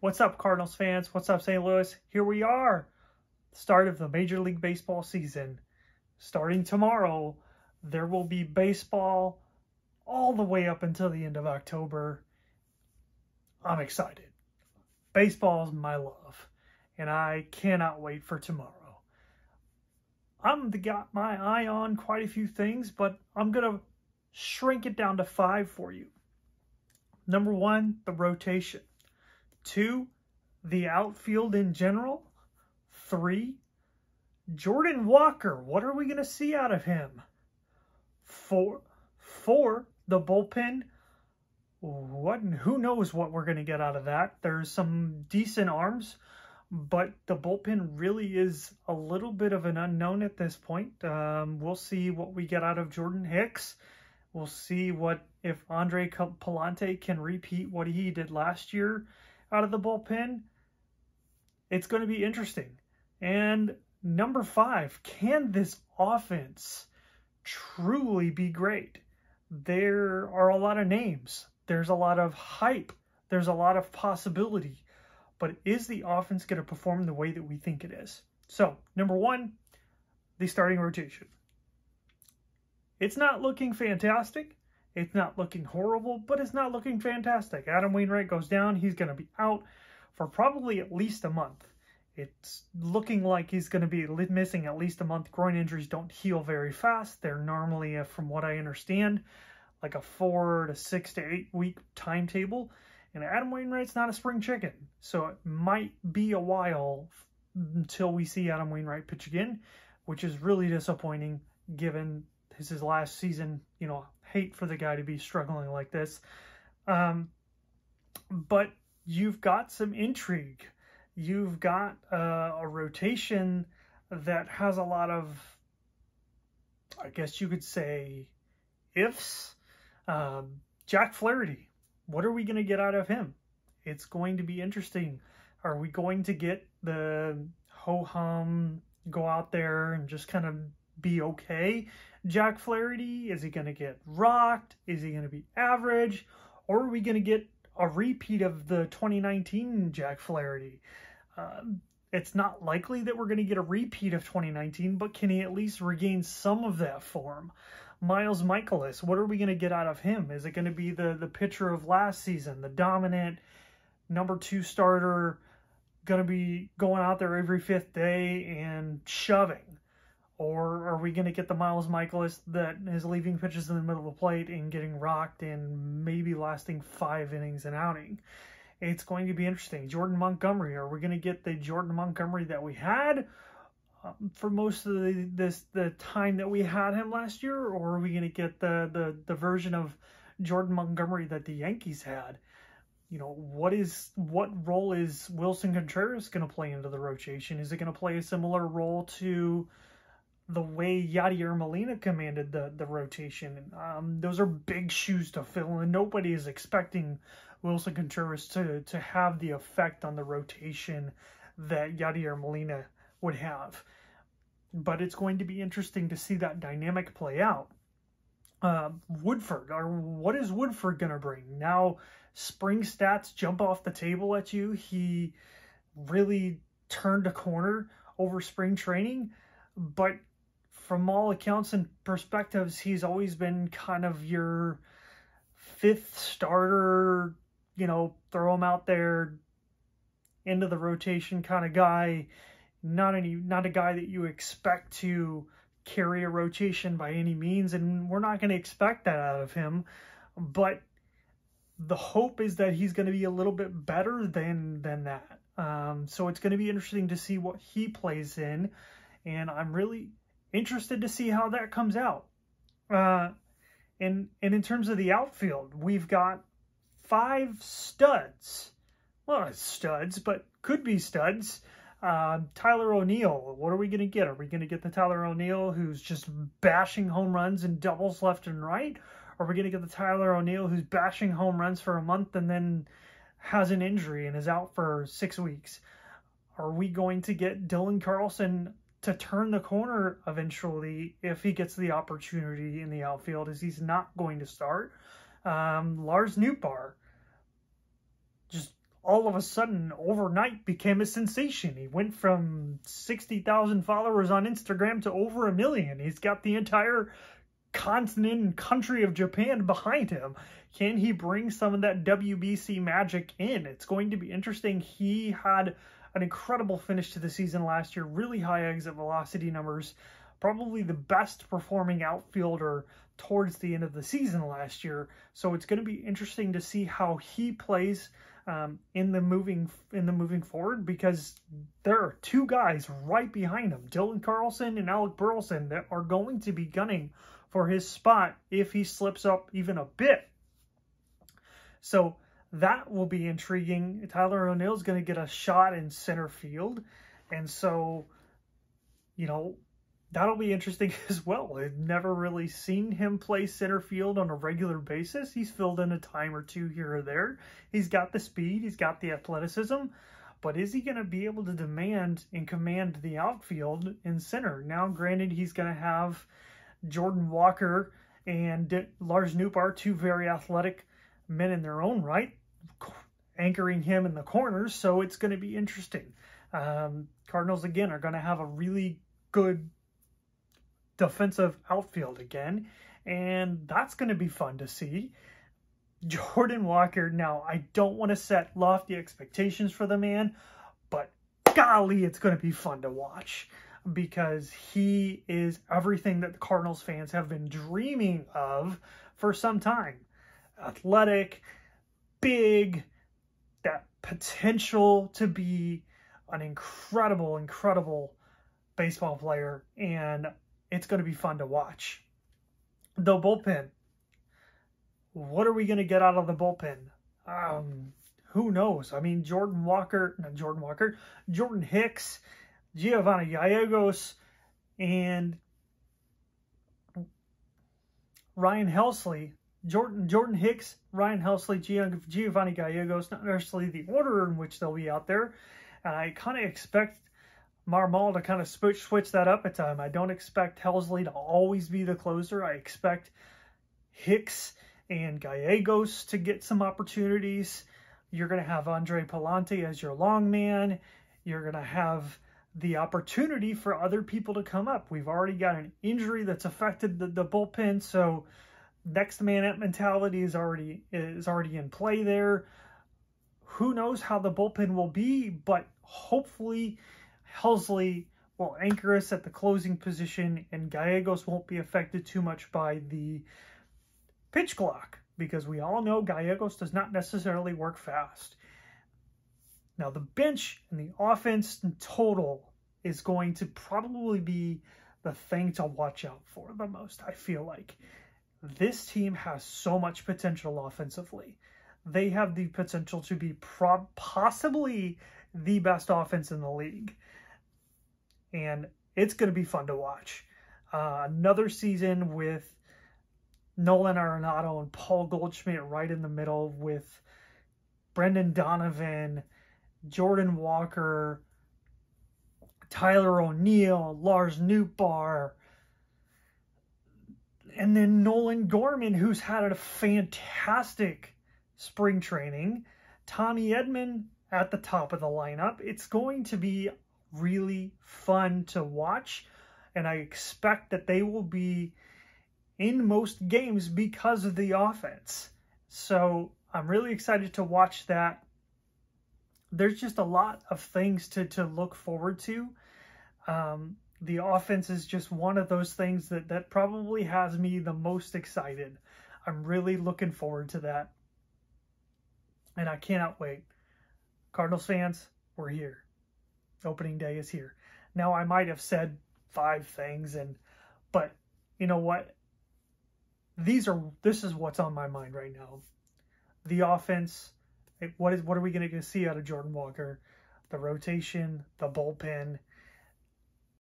What's up, Cardinals fans? What's up, St. Louis? Here we are. Start of the Major League Baseball season. Starting tomorrow, there will be baseball all the way up until the end of October. I'm excited. Baseball is my love, and I cannot wait for tomorrow. I'm the, got my eye on quite a few things, but I'm going to shrink it down to five for you. Number one, the rotation. Two, the outfield in general. Three, Jordan Walker. What are we going to see out of him? Four, four, the bullpen. What who knows what we're going to get out of that? There's some decent arms, but the bullpen really is a little bit of an unknown at this point. Um, we'll see what we get out of Jordan Hicks. We'll see what if Andre Pallante can repeat what he did last year out of the bullpen. It's going to be interesting. And number five, can this offense truly be great? There are a lot of names. There's a lot of hype. There's a lot of possibility. But is the offense going to perform the way that we think it is? So, number one, the starting rotation. It's not looking fantastic. It's not looking horrible, but it's not looking fantastic. Adam Wainwright goes down. He's going to be out for probably at least a month. It's looking like he's going to be missing at least a month. Groin injuries don't heal very fast. They're normally, uh, from what I understand, like a four to six to eight week timetable. And Adam Wainwright's not a spring chicken. So it might be a while until we see Adam Wainwright pitch again, which is really disappointing given his last season. You know, hate for the guy to be struggling like this. Um, but you've got some intrigue. You've got uh, a rotation that has a lot of, I guess you could say, ifs. Um, Jack Flaherty, what are we going to get out of him? It's going to be interesting. Are we going to get the ho hum, go out there and just kind of be okay? Jack Flaherty? Is he going to get rocked? Is he going to be average? Or are we going to get a repeat of the 2019 Jack Flaherty? Um, it's not likely that we're going to get a repeat of 2019, but can he at least regain some of that form? Miles Mikolas, what are we going to get out of him? Is it going to be the, the pitcher of last season, the dominant number two starter, going to be going out there every fifth day and shoving? Or are we going to get the Miles Mikolas that is leaving pitches in the middle of the plate and getting rocked and maybe lasting five innings an outing? It's going to be interesting. Jordan Montgomery, are we going to get the Jordan Montgomery that we had? Um, for most of the this the time that we had him last year, or are we going to get the, the the version of Jordan Montgomery that the Yankees had? You know, what is what role is Willson Contreras going to play into the rotation? Is it going to play a similar role to the way Yadier Molina commanded the the rotation? Um, those are big shoes to fill, and nobody is expecting Willson Contreras to to have the effect on the rotation that Yadier Molina would have. But it's going to be interesting to see that dynamic play out. Uh, Woodford, or what is Woodford going to bring? Now, spring stats jump off the table at you. He really turned a corner over spring training, but from all accounts and perspectives, he's always been kind of your fifth starter, you know, throw him out there into the rotation kind of guy. Not any not a guy that you expect to carry a rotation by any means and we're not going to expect that out of him. But the hope is that he's going to be a little bit better than than that. Um, so it's going to be interesting to see what he plays in and i'm really interested to see how that comes out uh, and and in terms of the outfield we've got five studs well it's studs but could be studs uh, Tyler O'Neill, what are we going to get? Are we going to get the Tyler O'Neill who's just bashing home runs and doubles left and right? Or are we going to get the Tyler O'Neill who's bashing home runs for a month and then has an injury and is out for six weeks? Are we going to get Dylan Carlson to turn the corner eventually if he gets the opportunity in the outfield as he's not going to start? Um, Lars Nootbaar, just all of a sudden overnight became a sensation. He went from 60,000 followers on Instagram to over a million. He's got the entire continent and country of Japan behind him. Can he bring some of that WBC magic in? It's going to be interesting. He had an incredible finish to the season last year, really high exit velocity numbers, probably the best performing outfielder towards the end of the season last year. So it's going to be interesting to see how he plays um, in the moving in the moving forward because there are two guys right behind him, Dylan Carlson and Alec Burleson, that are going to be gunning for his spot if he slips up even a bit. So that will be intriguing. Tyler O'Neill is going to get a shot in center field. And so, you know, that'll be interesting as well. I've never really seen him play center field on a regular basis. He's filled in a time or two here or there. He's got the speed, he's got the athleticism, but is he going to be able to demand and command the outfield in center? Now, granted, he's going to have Jordan Walker and Lars Nootbaar, two very athletic men in their own right, anchoring him in the corners, so it's going to be interesting. Um, Cardinals, again, are going to have a really good defensive outfield again, and that's going to be fun to see. Jordan Walker, now, I don't want to set lofty expectations for the man, but golly, it's going to be fun to watch because he is everything that the Cardinals fans have been dreaming of for some time. Athletic, big, that potential to be an incredible, incredible baseball player, and it's going to be fun to watch. The bullpen. What are we going to get out of the bullpen? Um, who knows? I mean, Jordan Walker, not Jordan Walker, Jordan Hicks Giovanni Gallegos and Ryan Helsley, Jordan Jordan Hicks, Ryan Helsley, Giovanni Gallegos, not necessarily the order in which they'll be out there. And I kind of expect Marmol to kind of switch, that up at time. I don't expect Helsley to always be the closer. I expect Hicks and Gallegos to get some opportunities. You're going to have Andre Pallante as your long man. You're going to have the opportunity for other people to come up. We've already got an injury that's affected the, the bullpen, so next man up mentality is already is already in play there. Who knows how the bullpen will be, but hopefully Helsley will anchor us at the closing position and Gallegos won't be affected too much by the pitch clock because we all know Gallegos does not necessarily work fast. Now, the bench and the offense in total is going to probably be the thing to watch out for the most, I feel like. This team has so much potential offensively. They have the potential to be possibly the best offense in the league. And it's going to be fun to watch. Uh, another season with Nolan Arenado and Paul Goldschmidt right in the middle with Brendan Donovan Jordan Walker, Tyler O'Neill, Lars Nootbaar, and then Nolan Gorman, who's had a fantastic spring training. Tommy Edman at the top of the lineup. It's going to be really fun to watch, and I expect that they will be in most games because of the offense. So I'm really excited to watch that there's just a lot of things to, to look forward to. Um, the offense is just one of those things that, that probably has me the most excited. I'm really looking forward to that. And I cannot wait. Cardinals fans, we're here. Opening day is here. Now I might have said five things and but you know what? These are this is what's on my mind right now. The offense what is what are we going to see out of Jordan Walker? The rotation, the bullpen,